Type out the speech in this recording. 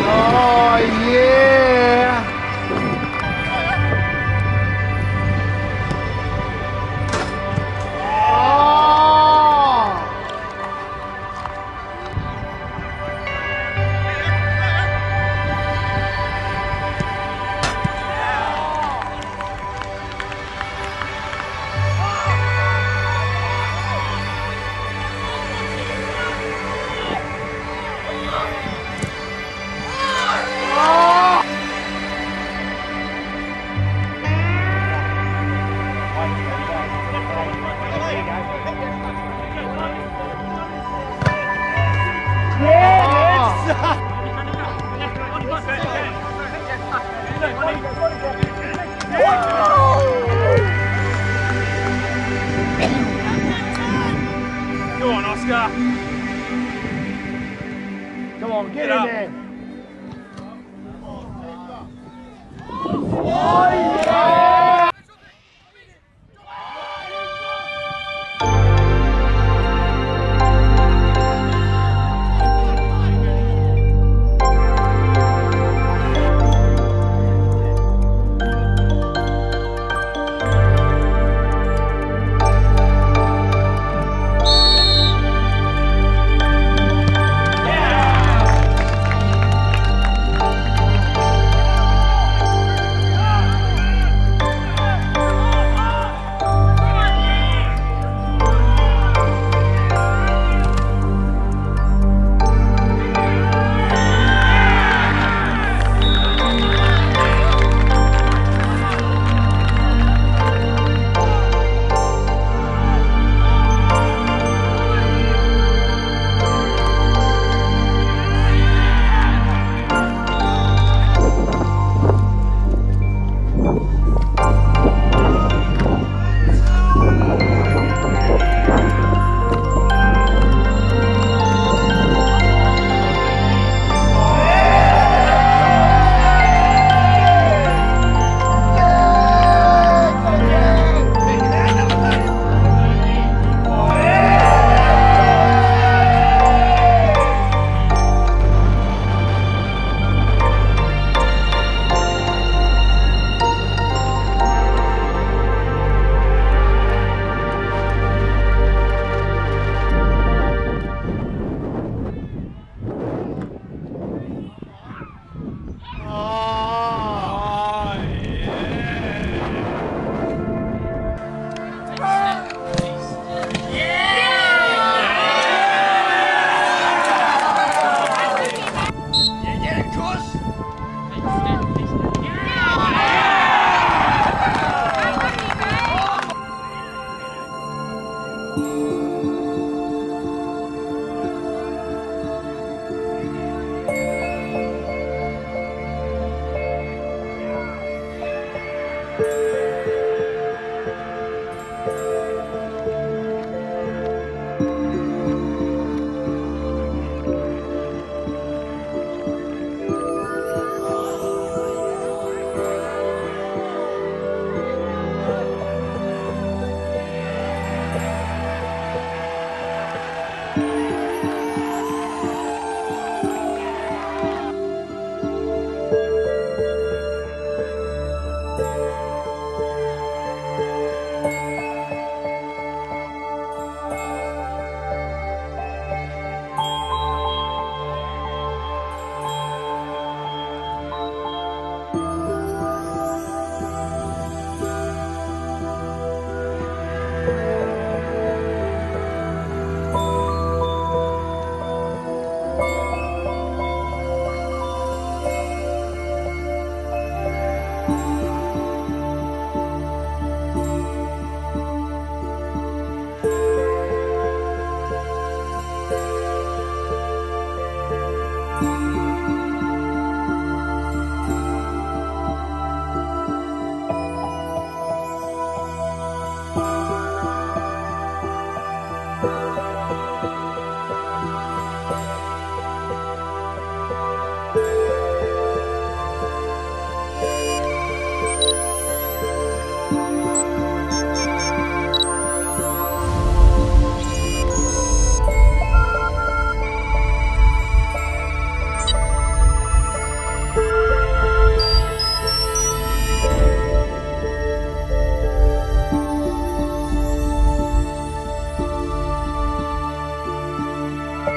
Oh, yeah! Come on, get, Get in up. there.